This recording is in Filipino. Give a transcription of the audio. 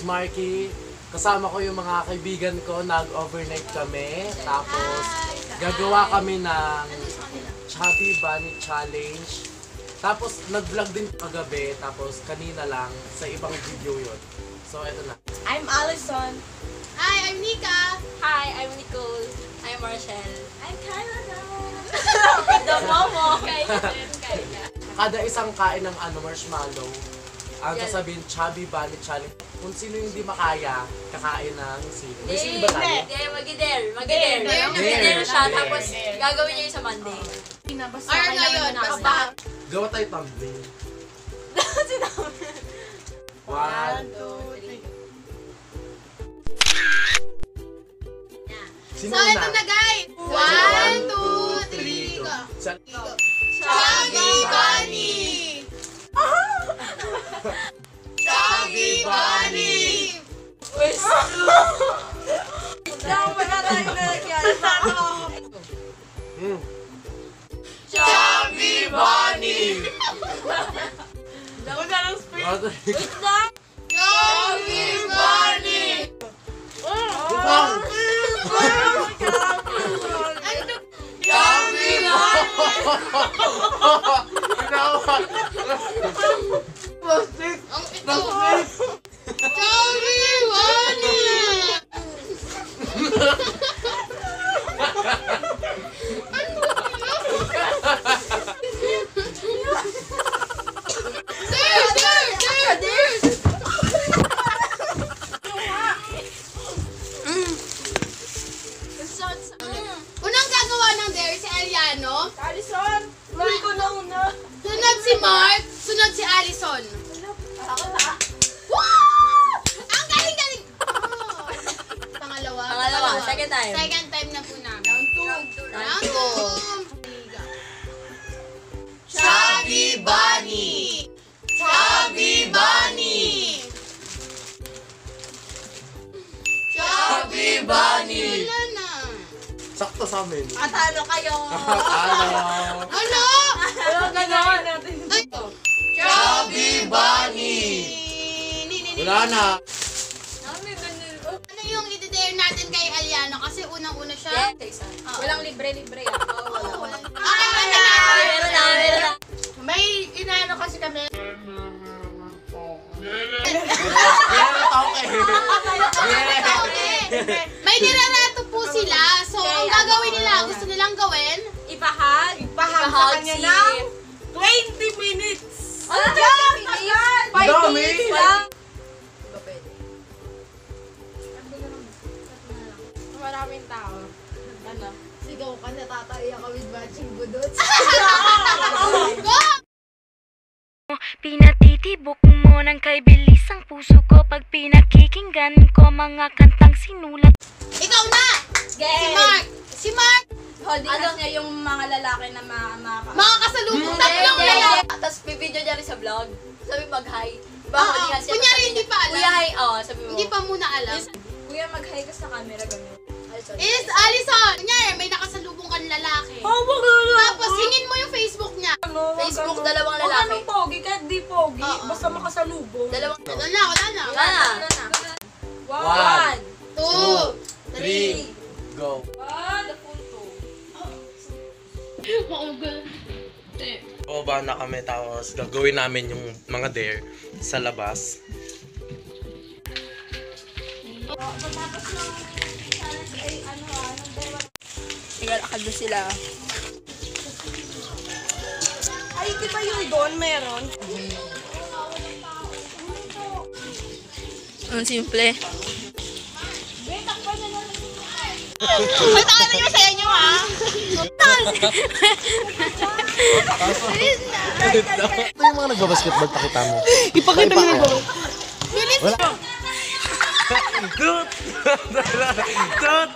is Marky. Kasama ko yung mga kaibigan ko, nag-overnight kami. Tapos, gagawa kami ng Chubby Bunny Challenge. Tapos, nag-vlog din kagabi. Tapos, kanina lang, sa ibang video yun. So, eto na. I'm Allison. Hi, I'm Nika. Hi, I'm Nicole. I'm Marshall. I'm Kyla. The momo. Kaya din, kaya. Kada isang kain ng ano, marshmallow, ang Yan. sasabihin, Chubby Bunny Challenge. Kung sino yung hindi makaya, kakain ng sino. May sino ba tayo? Hindi, mag-dare. Mag-dare. Dare, Mag-dare dare. siya, tapos gagawin niya yung sa Monday. Or ngayon, basta. Gawa tayo thumbnail. Sinabi. One, two, three. Sino So, ito na guys. One, two, three, go. 行きた Mark. Sunod si Allison. Ako na. Wow! Ang galing-galing! Oh. Pangalawa. Pangalawa, second time. Second time na po namin. Round two. Round two. Chubby Bunny! Chubby Bunny! Chubby Bunny! Wala na. Sakto sa amin. Atalo kayo. Ano? Ano? Pero gano'n natin. Ay, Chubby Bunny! Wala na. Ano yung i-dare natin kay Aliano? Kasi unang-una siya. Yes, isa. Walang libre-libre ah. Oo, wala. Okay, wala na. Meron na, meron na. May inaano kasi kami. Na. May nirarato po sila. So, ang gagawin nila, gusto nilang gawin, Ipahag. Ipahag sa kanya si... ng 20 minutes! Ano dyan? Tagal! Five Dami. minutes lang. Ba pwede? Maraming tao. Ano? Sigaw ka na tataya ka with matching budots. go! Pinatitibok mo ng kay bilis ang puso ko Pag pinakikinggan ko mga kantang sinulat Ikaw na! Mark! Si Mark! Holding hands niya yung mga lalaki na mga... mga Mga kasalubong tatlong lalaki. Tapos video niya rin sa vlog. Sabi mag-hi. Ba, Oo. holding hands niya. Kunyari, Sabi hindi pa alam. Kuya, hi. Oo, sabi mo. Hindi pa muna alam. Kuya, mag-hi ka sa camera. Ganun. Ay, sorry. Is Allison! Kunyari, may nakasalubong kang lalaki. Oh, wag na Tapos, hingin mo yung Facebook niya. Ano, wag Facebook, ano. dalawang lalaki. anong pogi, kahit di pogi. Oo. Basta makasalubong. Dalawang... Wala na, wala na. Wala na. One, Baba na kami tapos gagawin namin yung mga dare sa labas. Naglalakad na sila. Ay, di ba yung doon meron? Ang simple. Ay, taka na yung saya nyo, ha? Ito yung mga nagbabasketball, pakita mo. Ipakita mo balo. Bilis! Wala. Tut! Tut! Tut!